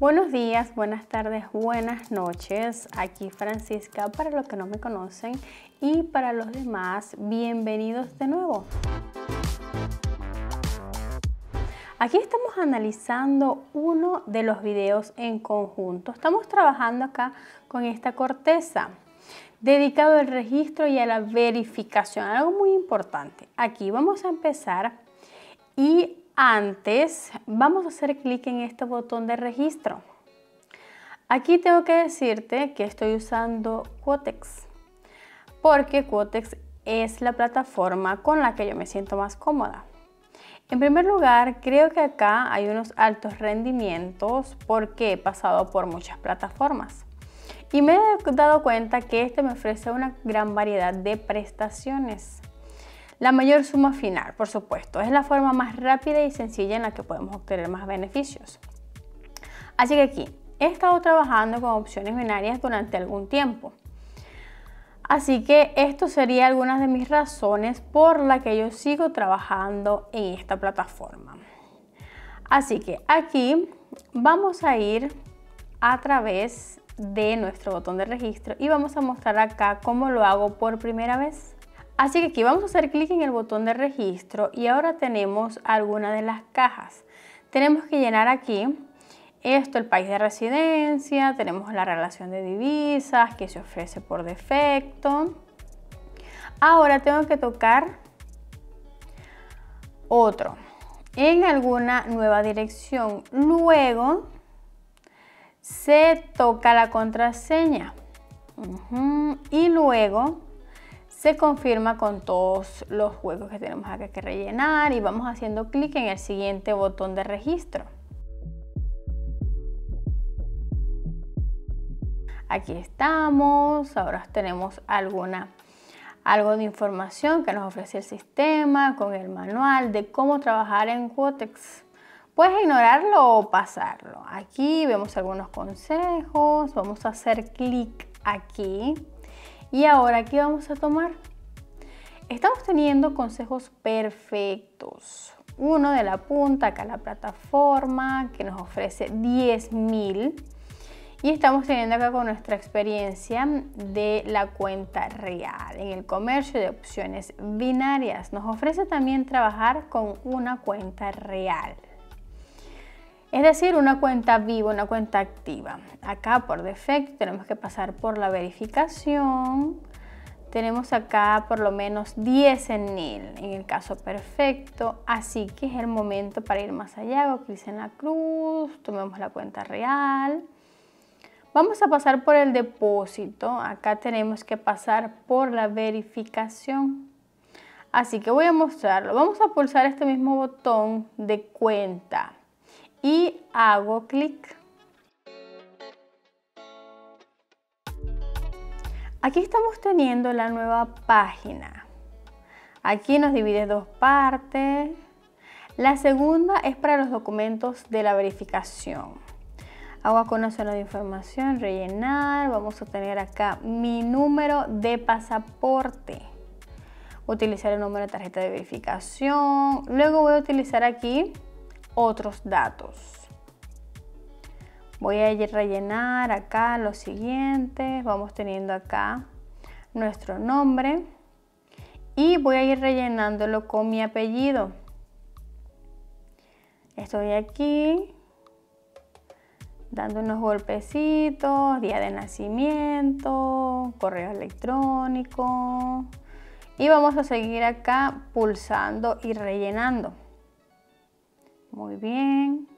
Buenos días, buenas tardes, buenas noches. Aquí Francisca para los que no me conocen y para los demás, bienvenidos de nuevo. Aquí estamos analizando uno de los videos en conjunto. Estamos trabajando acá con esta corteza dedicado al registro y a la verificación. Algo muy importante. Aquí vamos a empezar y antes vamos a hacer clic en este botón de registro. Aquí tengo que decirte que estoy usando Quotex porque Quotex es la plataforma con la que yo me siento más cómoda. En primer lugar, creo que acá hay unos altos rendimientos porque he pasado por muchas plataformas. Y me he dado cuenta que este me ofrece una gran variedad de prestaciones. La mayor suma final, por supuesto, es la forma más rápida y sencilla en la que podemos obtener más beneficios. Así que aquí, he estado trabajando con opciones binarias durante algún tiempo. Así que esto sería algunas de mis razones por las que yo sigo trabajando en esta plataforma. Así que aquí vamos a ir a través de nuestro botón de registro y vamos a mostrar acá cómo lo hago por primera vez. Así que aquí vamos a hacer clic en el botón de registro y ahora tenemos alguna de las cajas. Tenemos que llenar aquí esto, el país de residencia, tenemos la relación de divisas que se ofrece por defecto. Ahora tengo que tocar otro en alguna nueva dirección. Luego se toca la contraseña y luego se confirma con todos los juegos que tenemos acá que rellenar y vamos haciendo clic en el siguiente botón de registro. Aquí estamos, ahora tenemos alguna algo de información que nos ofrece el sistema con el manual de cómo trabajar en Quotex. Puedes ignorarlo o pasarlo. Aquí vemos algunos consejos. Vamos a hacer clic aquí. Y ahora, ¿qué vamos a tomar? Estamos teniendo consejos perfectos. Uno de la punta, acá la plataforma, que nos ofrece 10.000. Y estamos teniendo acá con nuestra experiencia de la cuenta real en el comercio de opciones binarias. Nos ofrece también trabajar con una cuenta real. Es decir, una cuenta viva, una cuenta activa. Acá por defecto tenemos que pasar por la verificación. Tenemos acá por lo menos 10 en NIL, en el caso perfecto. Así que es el momento para ir más allá. Hago clic en la cruz, tomemos la cuenta real. Vamos a pasar por el depósito. Acá tenemos que pasar por la verificación. Así que voy a mostrarlo. Vamos a pulsar este mismo botón de cuenta y hago clic. Aquí estamos teniendo la nueva página. Aquí nos divide dos partes. La segunda es para los documentos de la verificación. Hago con una zona de información, rellenar. Vamos a tener acá mi número de pasaporte. Utilizar el número de tarjeta de verificación. Luego voy a utilizar aquí otros datos. Voy a ir rellenar acá los siguientes. Vamos teniendo acá nuestro nombre. Y voy a ir rellenándolo con mi apellido. Estoy aquí dando unos golpecitos, día de nacimiento, correo electrónico. Y vamos a seguir acá pulsando y rellenando. Muy bien.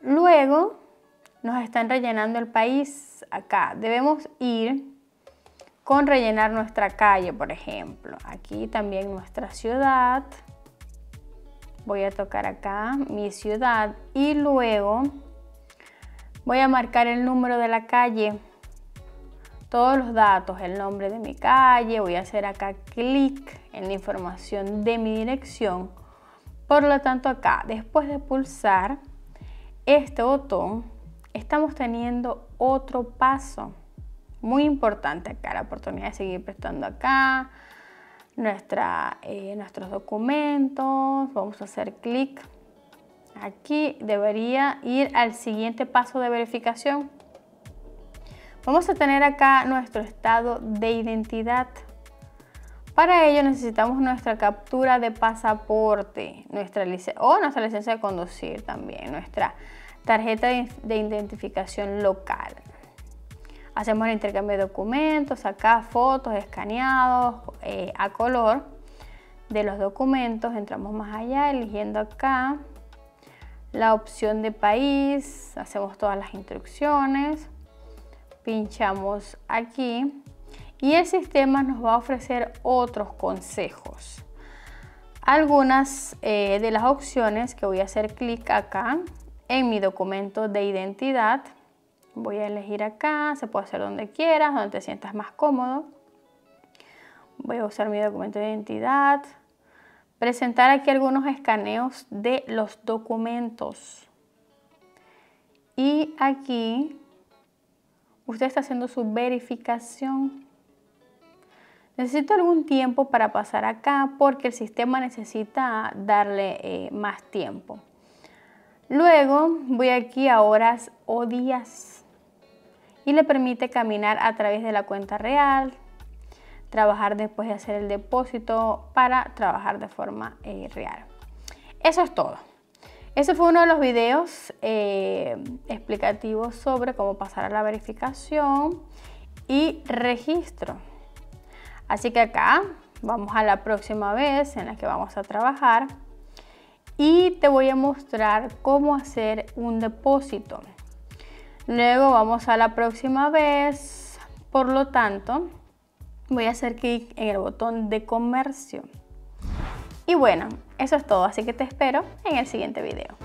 Luego nos están rellenando el país acá. Debemos ir con rellenar nuestra calle, por ejemplo. Aquí también nuestra ciudad. Voy a tocar acá mi ciudad y luego voy a marcar el número de la calle. Todos los datos, el nombre de mi calle. Voy a hacer acá clic en la información de mi dirección por lo tanto acá, después de pulsar este botón, estamos teniendo otro paso muy importante acá, la oportunidad de seguir prestando acá nuestra, eh, nuestros documentos, vamos a hacer clic Aquí debería ir al siguiente paso de verificación. Vamos a tener acá nuestro estado de identidad. Para ello necesitamos nuestra captura de pasaporte, nuestra o nuestra licencia de conducir también, nuestra tarjeta de identificación local. Hacemos el intercambio de documentos, acá fotos escaneados eh, a color de los documentos. Entramos más allá eligiendo acá la opción de país, hacemos todas las instrucciones, pinchamos aquí y el sistema nos va a ofrecer otros consejos. Algunas eh, de las opciones que voy a hacer clic acá en mi documento de identidad. Voy a elegir acá, se puede hacer donde quieras, donde te sientas más cómodo. Voy a usar mi documento de identidad. Presentar aquí algunos escaneos de los documentos. Y aquí usted está haciendo su verificación. Necesito algún tiempo para pasar acá porque el sistema necesita darle eh, más tiempo. Luego voy aquí a horas o días y le permite caminar a través de la cuenta real, trabajar después de hacer el depósito para trabajar de forma eh, real. Eso es todo. Ese fue uno de los videos eh, explicativos sobre cómo pasar a la verificación y registro. Así que acá vamos a la próxima vez en la que vamos a trabajar y te voy a mostrar cómo hacer un depósito. Luego vamos a la próxima vez, por lo tanto, voy a hacer clic en el botón de comercio. Y bueno, eso es todo, así que te espero en el siguiente video.